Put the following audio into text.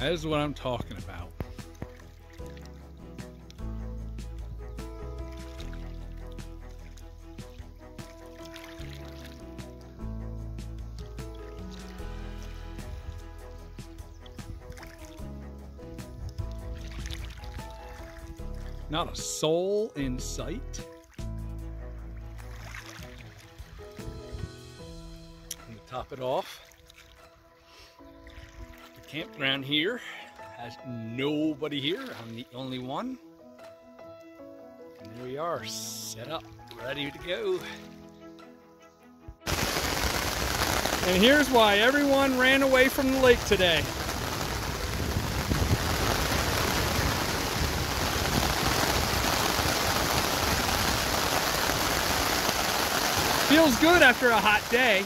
That is what I'm talking about. Not a soul in sight. And to top it off, campground here has nobody here. I'm the only one. And there we are, set up, ready to go. And here's why everyone ran away from the lake today. Feels good after a hot day.